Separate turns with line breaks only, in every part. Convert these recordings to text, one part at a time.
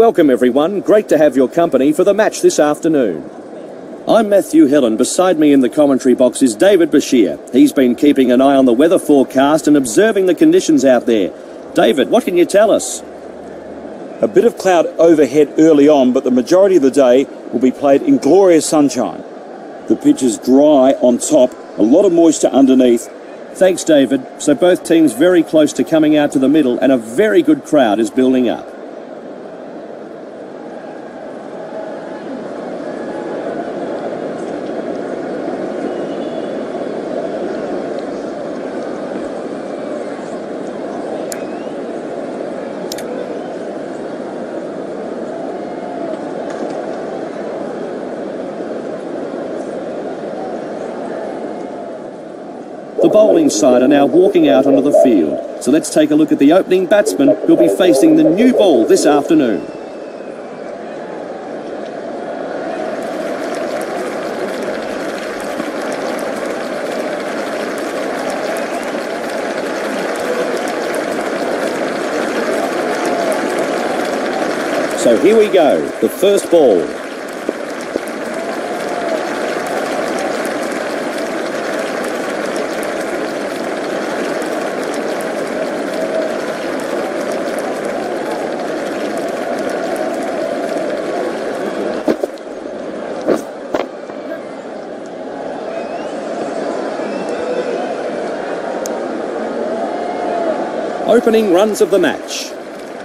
Welcome, everyone. Great to have your company for the match this afternoon. I'm Matthew Hill, and beside me in the commentary box is David Bashir. He's been keeping an eye on the weather forecast and observing the conditions out there. David, what can you tell us?
A bit of cloud overhead early on, but the majority of the day will be played in glorious sunshine. The pitch is dry on top, a lot of moisture underneath.
Thanks, David. So both teams very close to coming out to the middle, and a very good crowd is building up. The bowling side are now walking out onto the field. So let's take a look at the opening batsman who'll be facing the new ball this afternoon. So here we go, the first ball. Opening runs of the match.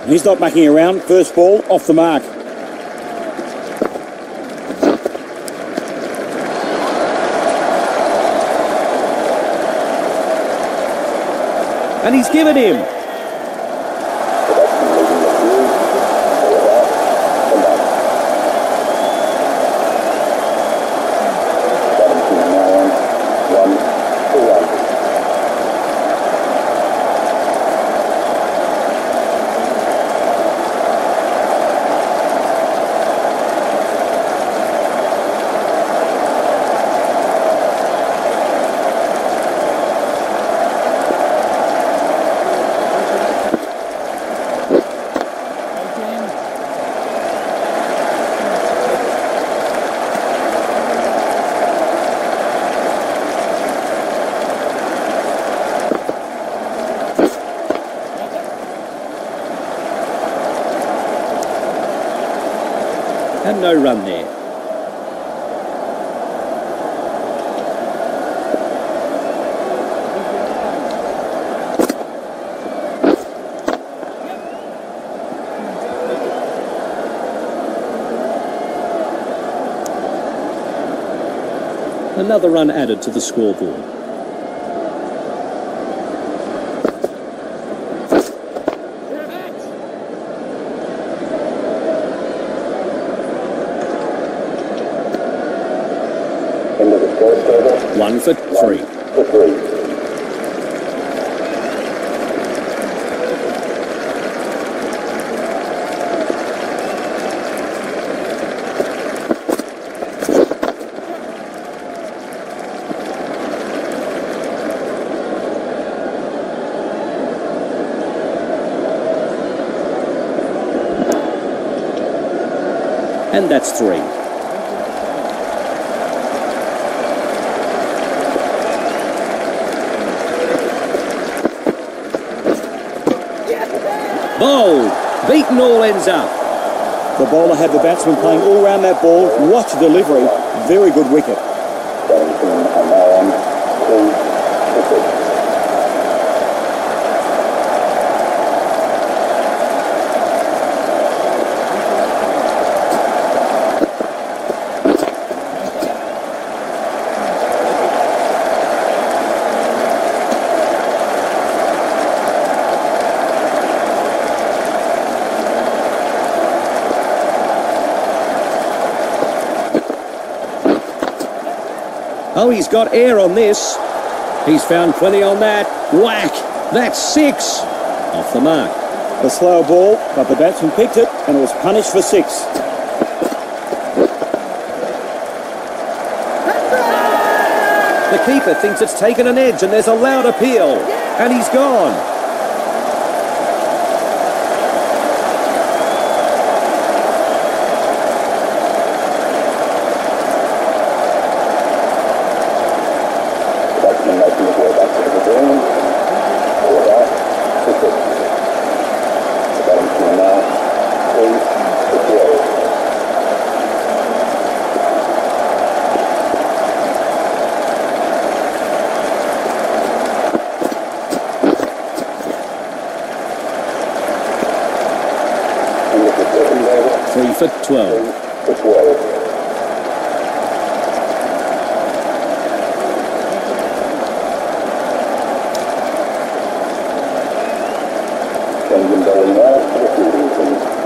He's not mucking around. First ball off the mark.
And he's given him. And no run there. Another run added to the scoreboard. One for three. And that's three. Bowled. Beaten all ends up.
The bowler had the batsman playing all round that ball. What delivery. Very good wicket.
Oh, he's got air on this. He's found plenty on that. Whack! That's six. Off the mark.
A slow ball, but the batsman picked it and it was punished for six.
The keeper thinks it's taken an edge and there's a loud appeal. And he's gone. 12.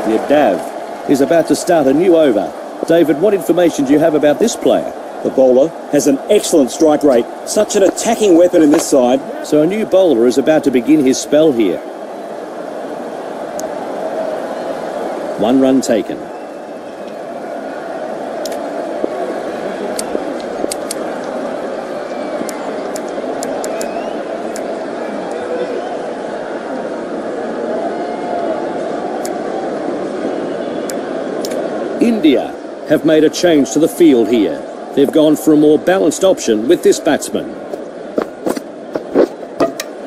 Yadav is about to start a new over. David, what information do you have about this player?
The bowler has an excellent strike rate, such an attacking weapon in this side.
So a new bowler is about to begin his spell here. One run taken. India have made a change to the field here. They've gone for a more balanced option with this batsman.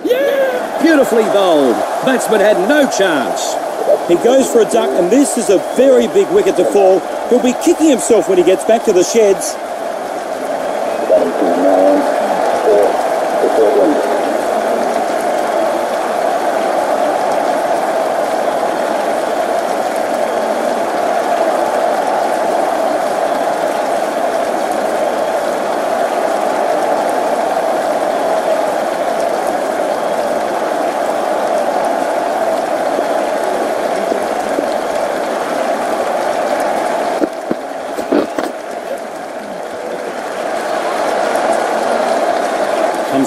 Yeah! Beautifully bowled. Batsman had no chance.
He goes for a duck, and this is a very big wicket to fall. He'll be kicking himself when he gets back to the sheds.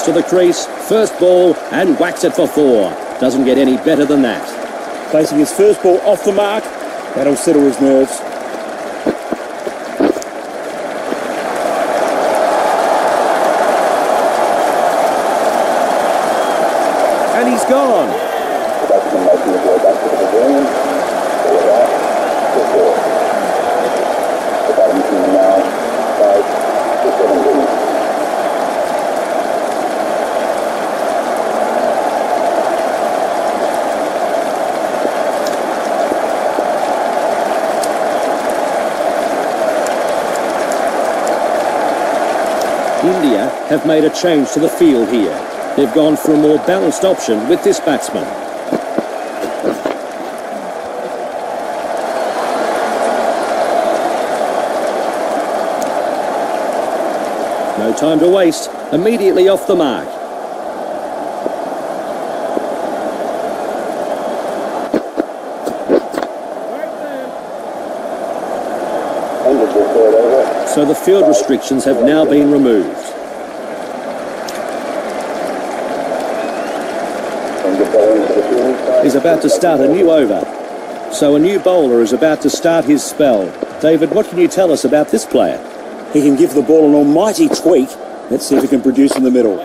To the crease, first ball, and whacks it for four. Doesn't get any better than that.
Placing his first ball off the mark, that'll settle his nerves.
And he's gone. India have made a change to the field here. They've gone for a more balanced option with this batsman. No time to waste. Immediately off the mark. So the field restrictions have now been removed. He's about to start a new over. So a new bowler is about to start his spell. David, what can you tell us about this player?
He can give the ball an almighty tweak. Let's see if he can produce in the middle.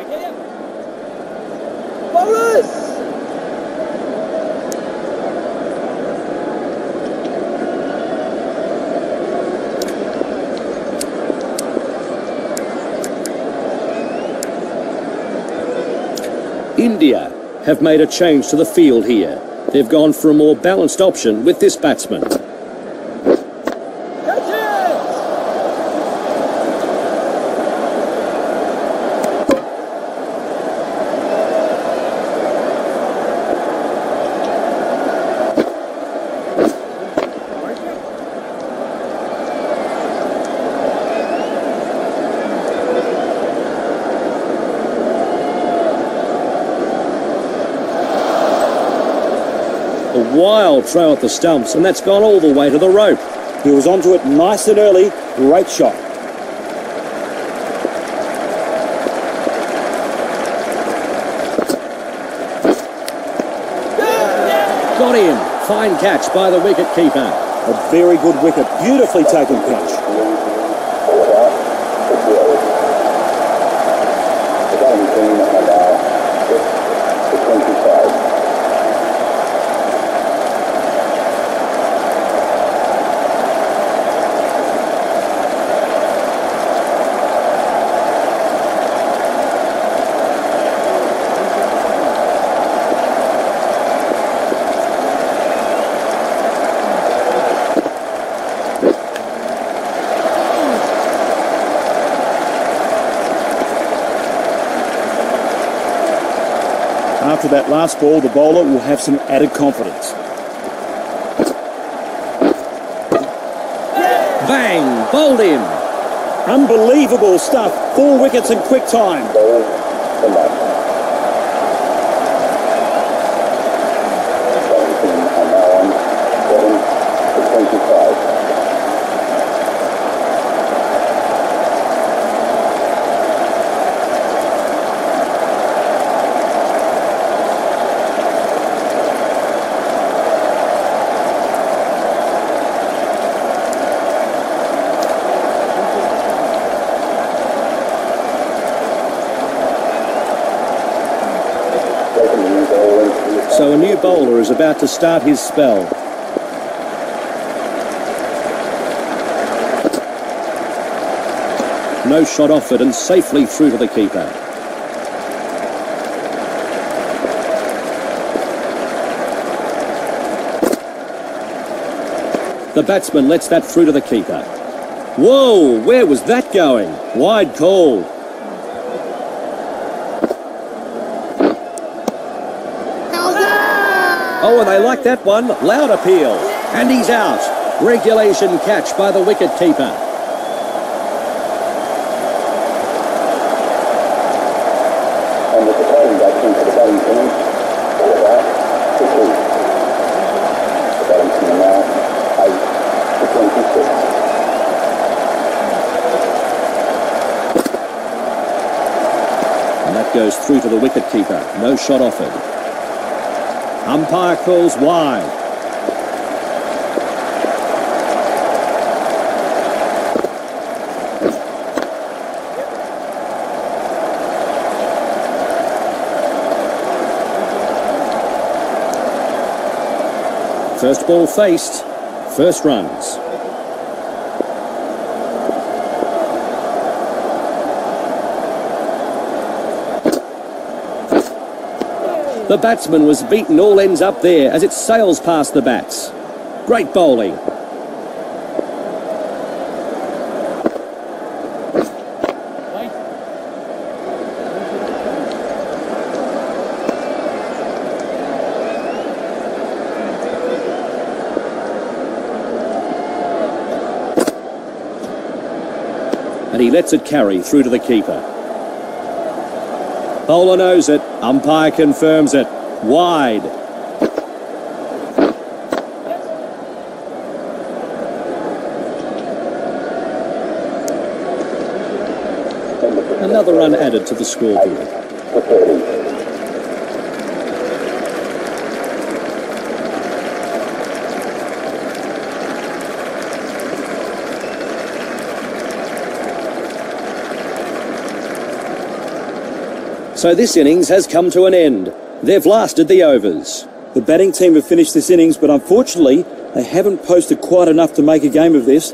India have made a change to the field here. They've gone for a more balanced option with this batsman. Wild throw at the stumps, and that's gone all the way to the rope.
He was onto it nice and early. Great shot.
Got him. Fine catch by the wicket keeper.
A very good wicket. Beautifully taken catch. That last ball, the bowler will have some added confidence.
Bang! Bowled him.
Unbelievable stuff. Four wickets in quick time.
So a new bowler is about to start his spell. No shot offered and safely through to the keeper. The batsman lets that through to the keeper. Whoa, where was that going? Wide call. Oh, and they like that one. Loud appeal. And he's out. Regulation catch by the wicket keeper.
And the batting batsman for the batting team, all about to two. The batting team now, 26.
And that goes through to the wicket keeper. No shot offered. Umpire calls wide. First ball faced. First runs. The batsman was beaten all ends up there as it sails past the bats. Great bowling. And he lets it carry through to the keeper. Bowler knows it. Umpire confirms it. Wide. Another run added to the scoreboard. So this innings has come to an end. They've lasted the overs.
The batting team have finished this innings, but unfortunately, they haven't posted quite enough to make a game of this.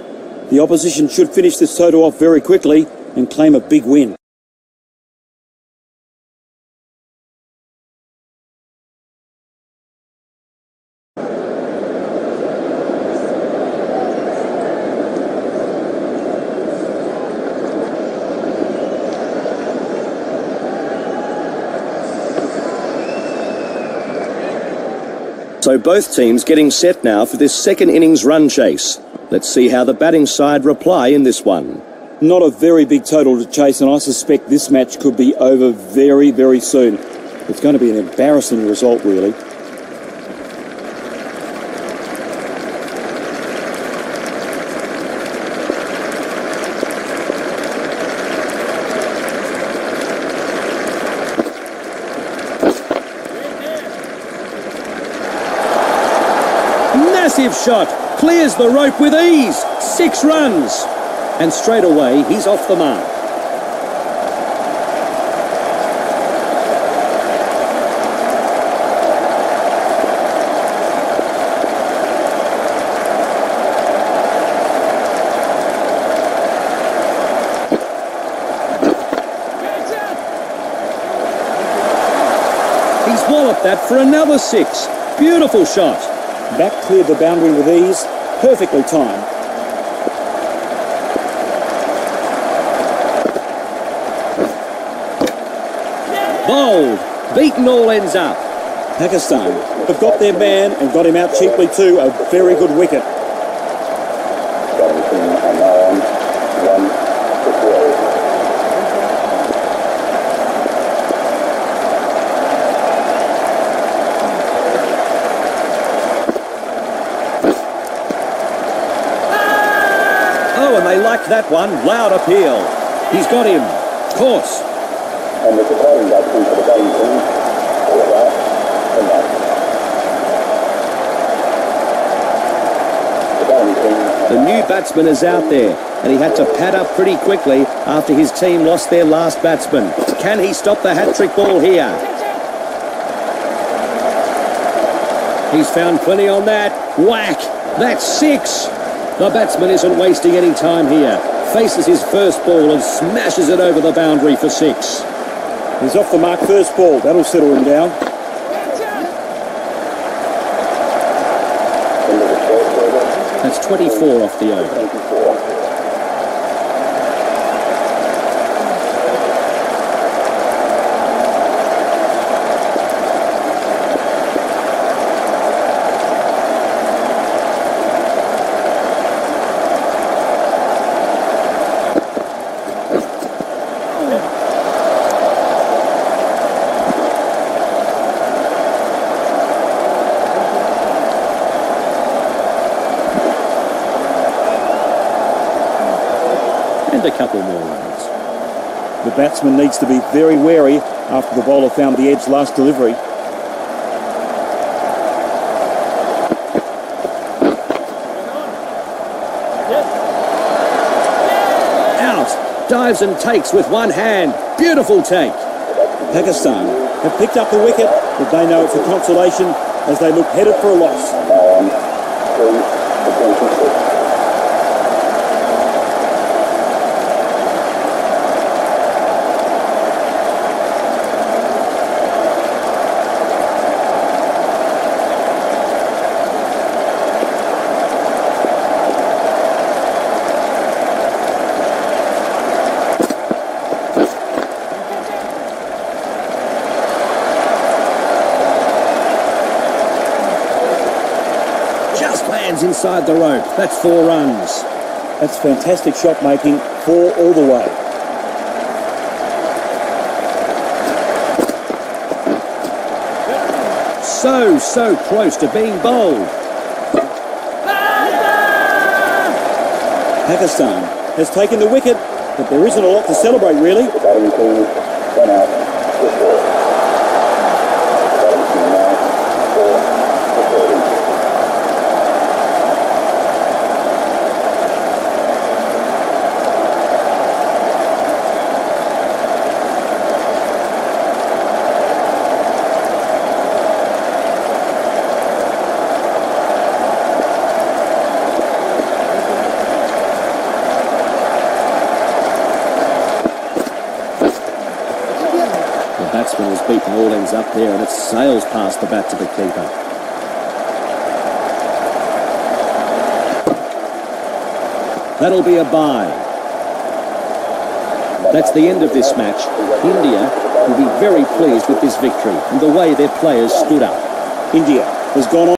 The opposition should finish this total off very quickly and claim a big win.
So both teams getting set now for this second innings run chase. Let's see how the batting side reply in this one.
Not a very big total to chase, and I suspect this match could be over very, very soon. It's going to be an embarrassing result, really.
Shot. Clears the rope with ease. Six runs. And straight away, he's off the mark. He's walloped that for another six. Beautiful shot.
Back cleared the boundary with ease, perfectly timed.
Bowled. Beaten all ends up.
Pakistan have got their man and got him out cheaply too. A very good wicket.
Batting team and
blocked that one. Loud appeal. He's got him. Of Course.
And the for the team,
The new batsman is out there, and he had to pad up pretty quickly after his team lost their last batsman. Can he stop the hat-trick ball here? He's found plenty on that. Whack! That's six! The batsman isn't wasting any time here. Faces his first ball and smashes it over the boundary for six.
He's off the mark first ball. That'll settle him down.
into the first over,
That's 24 off the over.
24.
And a couple more runs.
The batsman needs to be very wary after the bowler found the edge last delivery.
Out! Dives and takes with one hand. Beautiful take.
Pakistan have picked up the wicket, but they know it's a consolation as they look headed for a loss.
Now on, three for 26.
Just lands inside the rope. That's four runs.
That's fantastic shot making, four all the way.
So, so close to being bowled.
Pakistan has taken the wicket, but there isn't a lot to celebrate really.
The batting team, one out, for four. The batting team now, four for 30.
The batsman has beaten all ends up there and it sails past the bat to the keeper. That'll be a bye. That's the end of this match. India will be very pleased with this victory and the way their players stood up.
India has gone on.